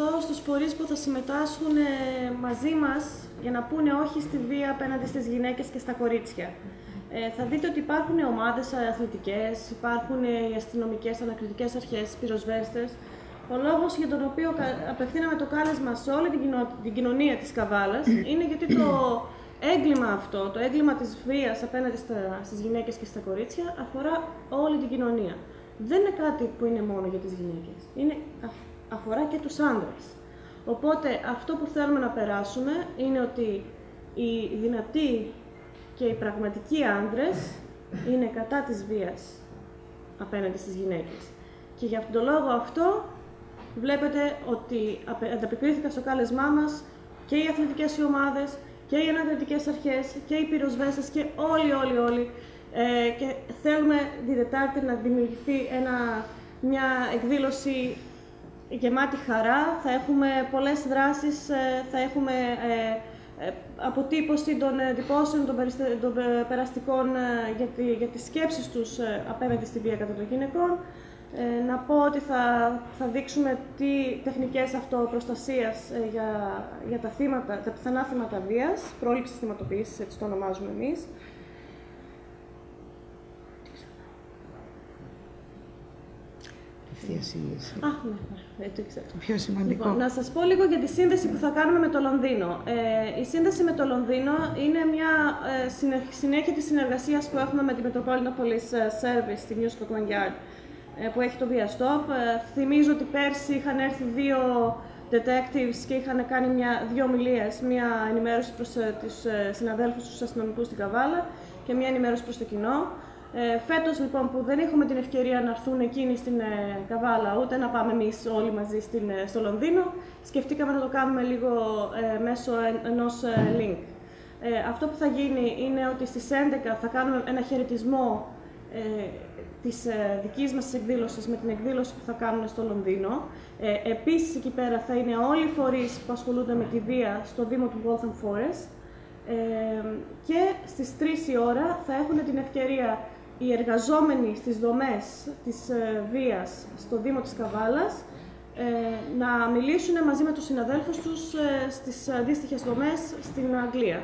σταθώ στους φορείς που θα συμμετάσχουν ε, μαζί μας για να πούνε όχι στη βία απέναντι στις γυναίκες και στα κορίτσια. Ε, θα δείτε ότι υπάρχουν ομάδες αθλητικές, υπάρχουν οι αστυνομικές ανακριτικές αρχές, πυροσβέστες. Ο λόγος για τον οποίο απευθύναμε το κάλεσμα σε όλη την, την κοινωνία της Καβάλας είναι γιατί το έγκλημα αυτό, το έγκλημα της βίας απέναντι στα, στις γυναίκες και στα κορίτσια αφορά όλη την κοινωνία. Δεν είναι κάτι που είναι μόνο για τις γυναίκες. Είναι, αφορά και τους άντρες. Οπότε αυτό που θέλουμε να περάσουμε είναι ότι οι δυνατοί και οι πραγματικοί άντρες είναι κατά της βίας απέναντι στις γυναίκες. Και για αυτόν τον λόγο αυτό βλέπετε ότι ανταποκρίθηκαν στο κάλεσμά μας και οι αθλητικές ομάδες και οι ανακριτικές αρχές και οι πυροσβέστες και όλοι, όλοι, όλοι. Ε, και θέλουμε τη Δετάρτη να δημιουργηθεί ένα, μια εκδήλωση γεμάτη χαρά. Θα έχουμε πολλές δράσεις, ε, θα έχουμε ε, ε, αποτύπωση των εντυπώσεων των, των περαστικών για, τη, για τις σκέψεις τους απέναντι στη βία κατά των γυναικών. Ε, να πω ότι θα, θα δείξουμε τι τεχνικές αυτοπροστασίας για, για τα, θύματα, τα πιθανά θύματα βίας, πρόληψης θυματοποίησης, έτσι το ονομάζουμε εμείς. Α, ναι, ναι, το ήξερα. Το πιο σημαντικό. Λοιπόν, να σας πω λίγο για τη σύνδεση που θα κάνουμε με το Λονδίνο. Ε, η σύνδεση με το Λονδίνο είναι μια ε, συνέχεια της συνεργασίας που έχουμε με τη Metropolitan Police ε, Service, τη New Scotland Yard, ε, που έχει το Via Stop. Ε, θυμίζω ότι πέρσι είχαν έρθει δύο detectives και είχαν κάνει μια, δύο ομιλίες, μια ενημέρωση προς ε, τους συναδέλφους τους αστυνομικούς στην Καβάλα και μια ενημέρωση προς το κοινό. Ε, φέτος λοιπόν που δεν έχουμε την ευκαιρία να έρθουν εκείνοι στην ε, Καβάλα ούτε να πάμε εμείς όλοι μαζί στην, ε, στο Λονδίνο, σκεφτήκαμε να το κάνουμε λίγο ε, μέσω ενός ε, link. αυτό που θα γίνει είναι ότι στις 11 θα κάνουμε ένα χαιρετισμό ε, της ε, δικής μας εκδήλωσης με την εκδήλωση που θα κάνουμε στο Λονδίνο. Ε, επίσης εκεί πέρα θα είναι όλοι οι φορείς που ασχολούνται με τη βία στο Δήμο του Waltham Forest ε, και στις 3 η ώρα θα έχουν την ευκαιρία οι εργαζόμενοι στις δομές της ε, βίας στο Δήμο της Καβάλας ε, να μιλήσουν μαζί με τους συναδέλφους τους ε, στις αντίστοιχες δομές στην Αγγλία.